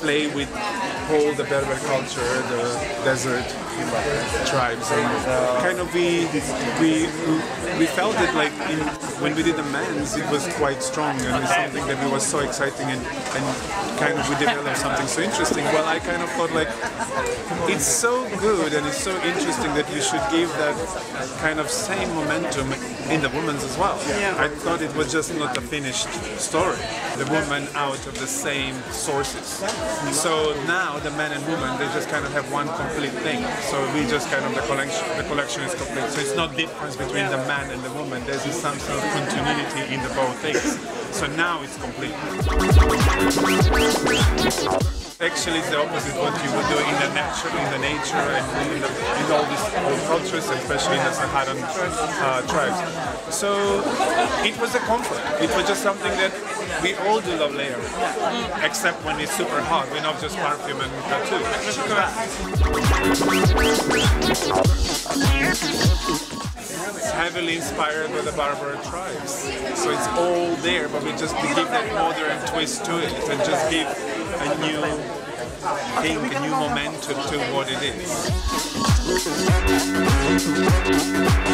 Play with all the Berber culture, the desert tribes, and uh, kind of we we we felt it like in, when we did the men's, it was quite strong and it's something that was so exciting and, and kind of we developed something so interesting. Well, I kind of thought like it's so good and it's so interesting that you should give that kind of same momentum in the women's as well. Yeah. I thought it was just not a finished story. The women out of the same sources. So now the men and women they just kind of have one complete thing. So we just kind of the collection the collection is complete. So it's not difference between the man and the woman. There's some sort of continuity in the both things. So now it's complete. Actually, the opposite what you would do in the nature, in the nature, and in, the, in all these old cultures, especially in the Saharan uh, tribes. So it was a comfort. It was just something that we all do love layering, except when it's super hot. We're not just perfume and tattoo. It's heavily inspired by the Berber tribes. So it's all there, but we just give that modern twist to it and just give a new thing, a new momentum to what it is.